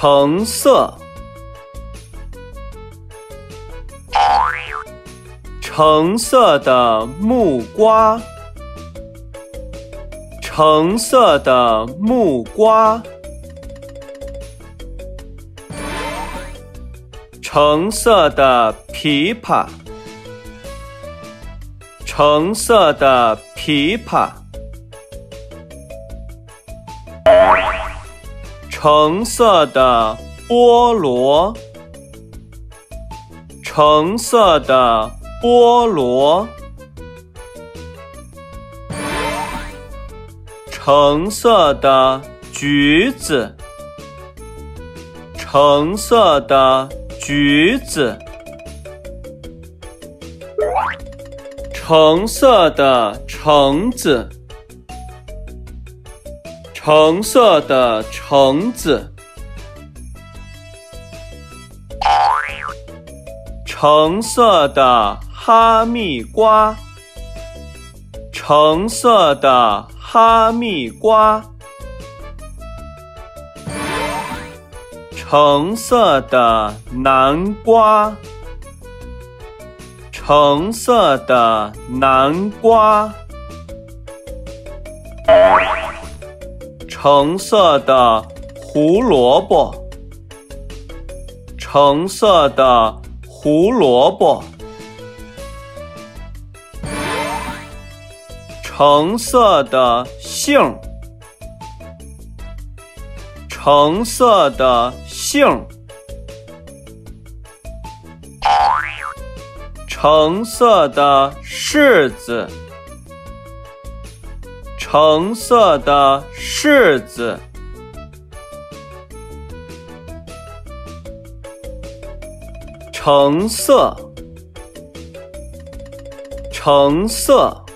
橙色，橙色的木瓜，橙色的木瓜，橙色的琵琶，橙色的琵琶。橙色的菠萝，橙色的菠萝，橙色的橘子，橙色的橘子，橙色的橙子。橙色的橙子，橙色的哈密瓜，橙色的哈密瓜，橙色的南瓜，橙色的南瓜。橙色的胡萝卜，橙色的胡萝卜，橙色的杏，橙色的杏，橙色的柿子。橙色的柿子，橙色，橙色。